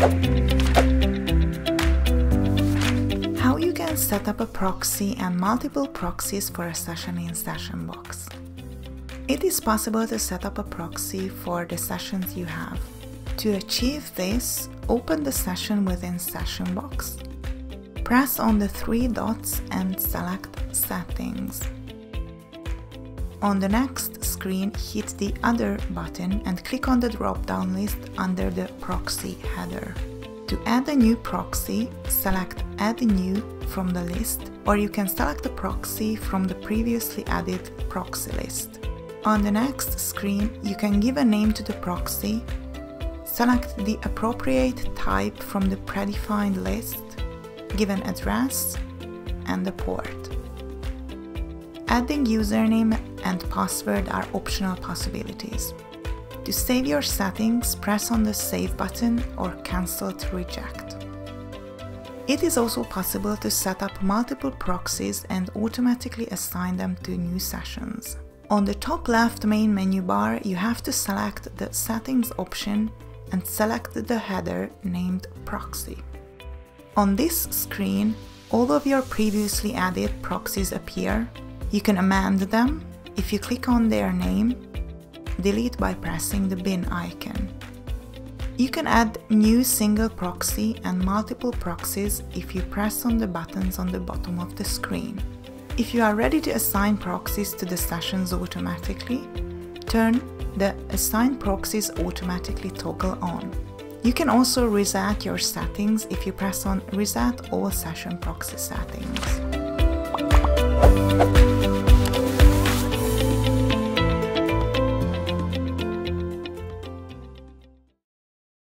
How you can set up a proxy and multiple proxies for a session in Sessionbox. It is possible to set up a proxy for the sessions you have. To achieve this, open the session within Sessionbox. Press on the three dots and select Settings. On the next screen, hit the Other button and click on the drop-down list under the Proxy header. To add a new proxy, select Add New from the list, or you can select a proxy from the previously added proxy list. On the next screen, you can give a name to the proxy, select the appropriate type from the predefined list, give an address and the port. Adding username and password are optional possibilities. To save your settings, press on the Save button or Cancel to reject. It is also possible to set up multiple proxies and automatically assign them to new sessions. On the top left main menu bar, you have to select the Settings option and select the header named Proxy. On this screen, all of your previously added proxies appear. You can amend them if you click on their name, delete by pressing the bin icon. You can add new single proxy and multiple proxies if you press on the buttons on the bottom of the screen. If you are ready to assign proxies to the sessions automatically, turn the Assign Proxies Automatically toggle on. You can also reset your settings if you press on Reset All Session Proxy Settings.